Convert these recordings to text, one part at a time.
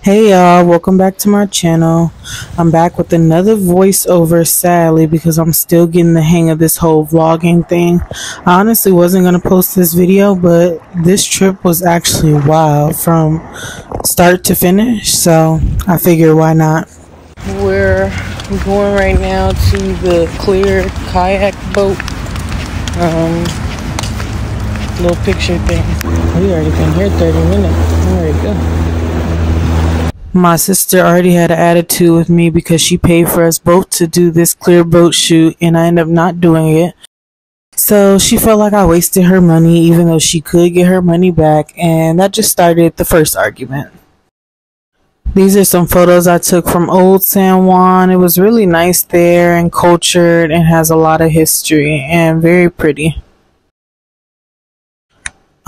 Hey y'all, welcome back to my channel. I'm back with another voiceover sadly because I'm still getting the hang of this whole vlogging thing. I honestly wasn't going to post this video, but this trip was actually wild from start to finish, so I figured why not. We're going right now to the clear kayak boat um, little picture thing. We already been here 30 minutes. There we go. My sister already had an attitude with me because she paid for us both to do this clear boat shoot and I ended up not doing it. So she felt like I wasted her money even though she could get her money back and that just started the first argument. These are some photos I took from Old San Juan. It was really nice there and cultured and has a lot of history and very pretty.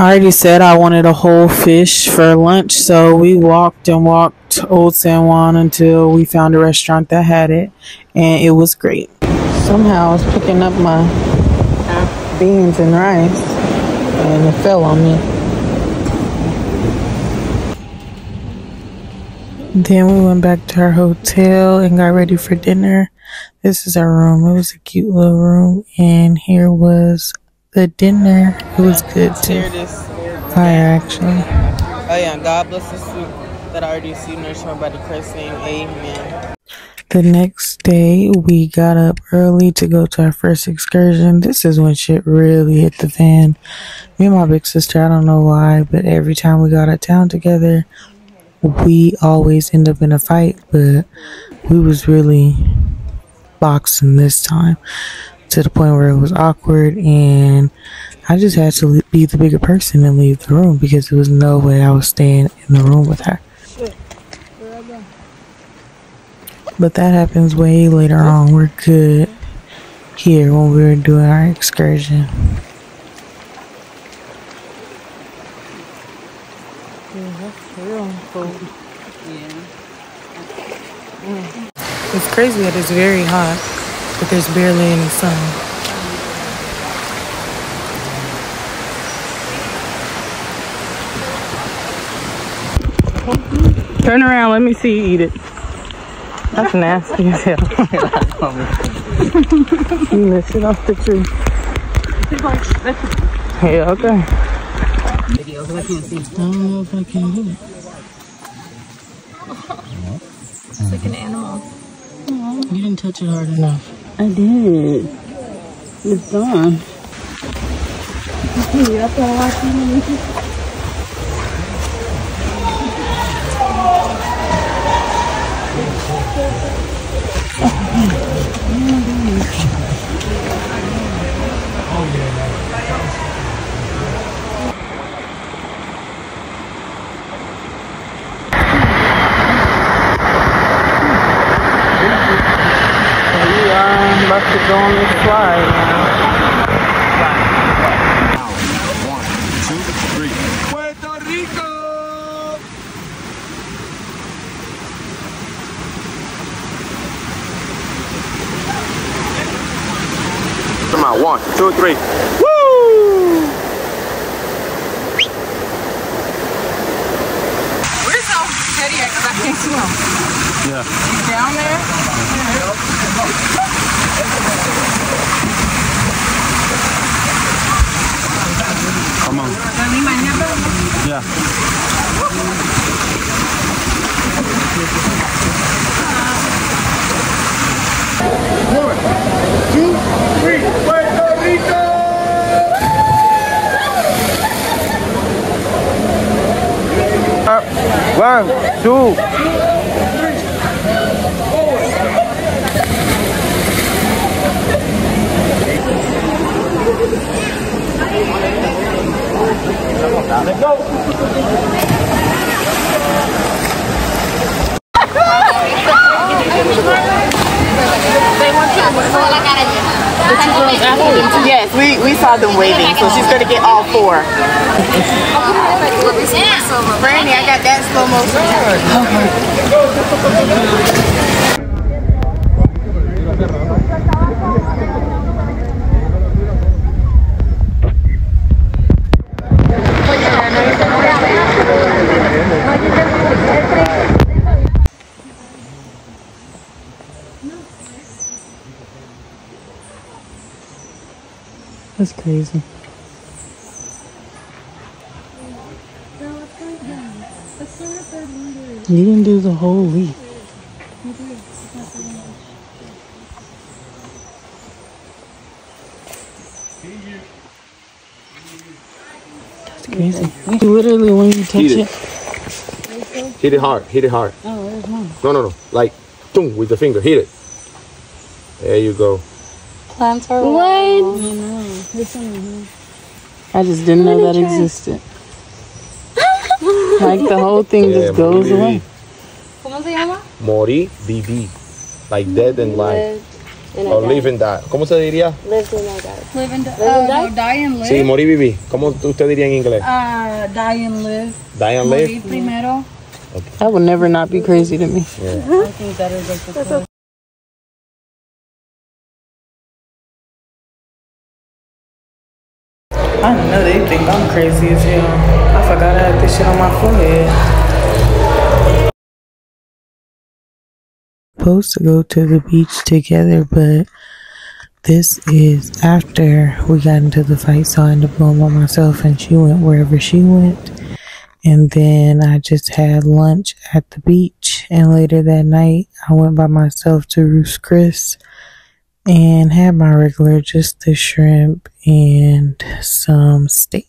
I already said I wanted a whole fish for lunch, so we walked and walked Old San Juan until we found a restaurant that had it, and it was great. Somehow I was picking up my beans and rice, and it fell on me. Then we went back to our hotel and got ready for dinner. This is our room. It was a cute little room, and here was the dinner. It was good too. Fire actually. Oh yeah, God bless the soup that I already received nourishment by the Christ name. Amen. The next day, we got up early to go to our first excursion. This is when shit really hit the fan. Me and my big sister, I don't know why, but every time we got out of town together, we always end up in a fight, but we was really boxing this time to the point where it was awkward and I just had to be the bigger person and leave the room because there was no way I was staying in the room with her. But that happens way later on. We're good here when we were doing our excursion. It's crazy that it's very hot but there's barely any sun. Turn around, let me see you eat it. That's nasty as hell. you missed it off the tree. Yeah, okay. I don't know if I can do it. It's like an animal. You didn't touch it hard enough. I did. It's done. about to go on this slide now. One, two, three. Puerto Rico! Come on, one, two, three. Woo! At? Because I can't see him. Yeah. He's down there? Come on. Yeah. Uh, one, two, three. Puerto Rico! One, two. Let's go. Yes, we, we saw them waving, so she's gonna get all four. Brandy, I got that slow motion. That's crazy. You didn't do the whole week. That's crazy. You literally, when you touch Heat it. it, Hit it hard. Hit it hard. Oh, there's one. No, no, no. Like, boom, with the finger. Hit it. There you go. Plants are What? I know. There's some. I just didn't know that existed. like the whole thing Yeah, just goes Mori away. ¿Cómo se llama? Mori BB. Like dead and live. And O live and die. ¿Cómo se diría? Lived and I died. Live and die. Live and uh, die? No, die and live. Sí, Moriviví. ¿Cómo usted diría en inglés? Uh, die and live. Die and Morir live. primero. That would never not be crazy to me. I think that is like the I know they think I'm crazy as hell. I forgot I had this shit on my forehead. Supposed to go to the beach together, but this is after we got into the fight, so I ended up going by myself, and she went wherever she went. And then I just had lunch at the beach, and later that night I went by myself to Ruth's Chris and had my regular just the shrimp and some steak.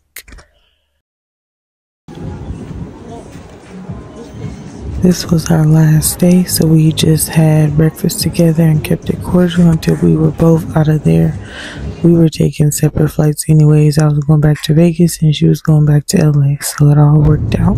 This was our last day, so we just had breakfast together and kept it cordial until we were both out of there. We were taking separate flights anyways. I was going back to Vegas and she was going back to LA, so it all worked out.